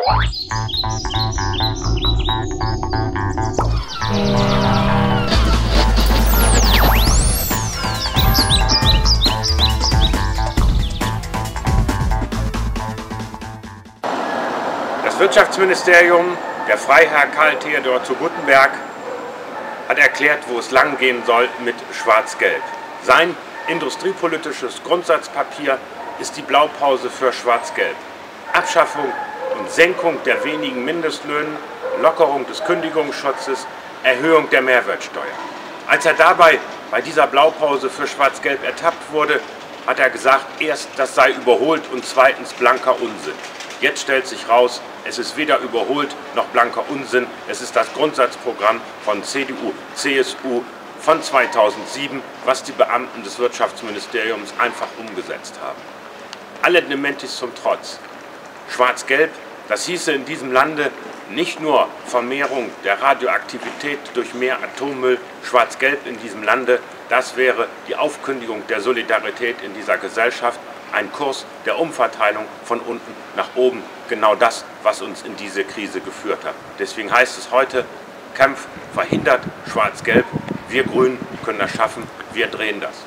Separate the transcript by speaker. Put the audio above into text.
Speaker 1: Das Wirtschaftsministerium, der Freiherr Karl Theodor zu Guttenberg, hat erklärt, wo es lang gehen soll mit Schwarz-Gelb. Sein industriepolitisches Grundsatzpapier ist die Blaupause für Schwarz-Gelb. Abschaffung Senkung der wenigen Mindestlöhne, Lockerung des Kündigungsschutzes, Erhöhung der Mehrwertsteuer. Als er dabei bei dieser Blaupause für Schwarz-Gelb ertappt wurde, hat er gesagt, erst das sei überholt und zweitens blanker Unsinn. Jetzt stellt sich raus, es ist weder überholt noch blanker Unsinn. Es ist das Grundsatzprogramm von CDU, CSU von 2007, was die Beamten des Wirtschaftsministeriums einfach umgesetzt haben. Alle Dementis zum Trotz. Schwarz-Gelb, das hieße in diesem Lande nicht nur Vermehrung der Radioaktivität durch mehr Atommüll, Schwarz-Gelb in diesem Lande, das wäre die Aufkündigung der Solidarität in dieser Gesellschaft, ein Kurs der Umverteilung von unten nach oben, genau das, was uns in diese Krise geführt hat. Deswegen heißt es heute, Kampf verhindert Schwarz-Gelb. Wir Grünen können das schaffen, wir drehen das.